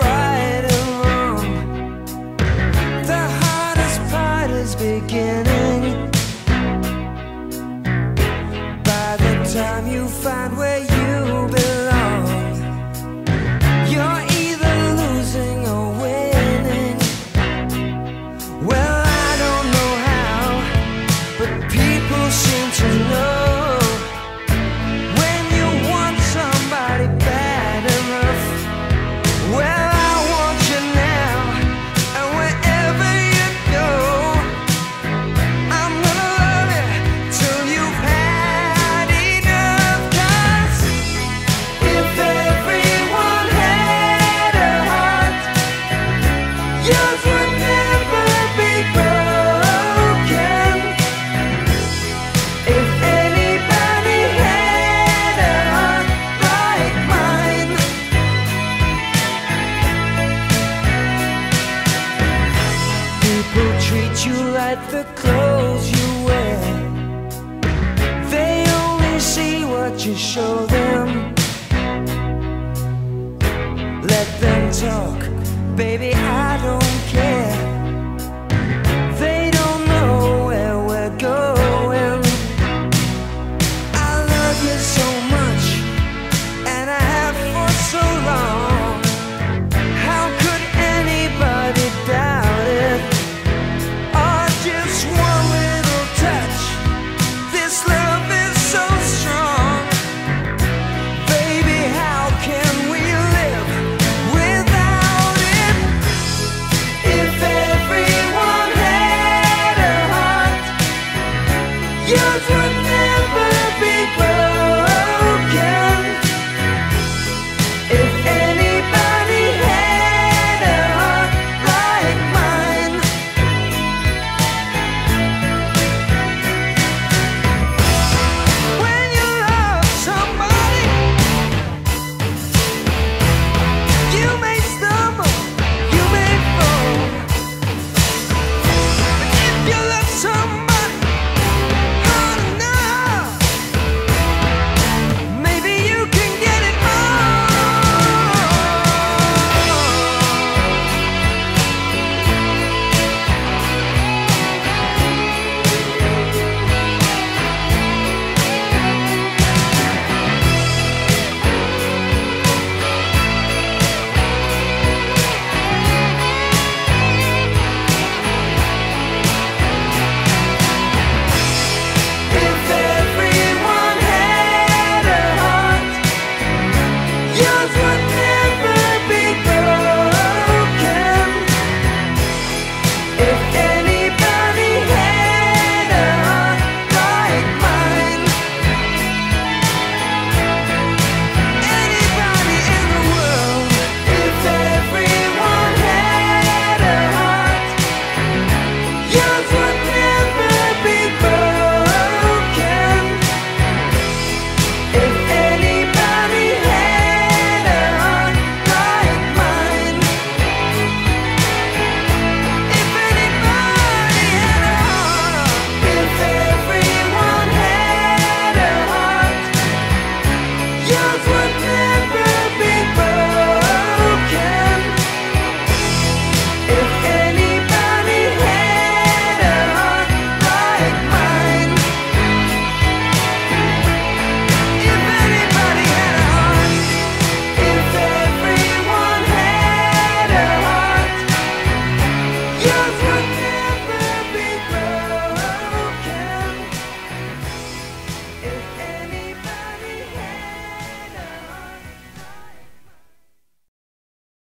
right and wrong. The hardest part is beginning. By the time you find where you like the clothes you wear. They only see what you show them. Let them talk, baby. I don't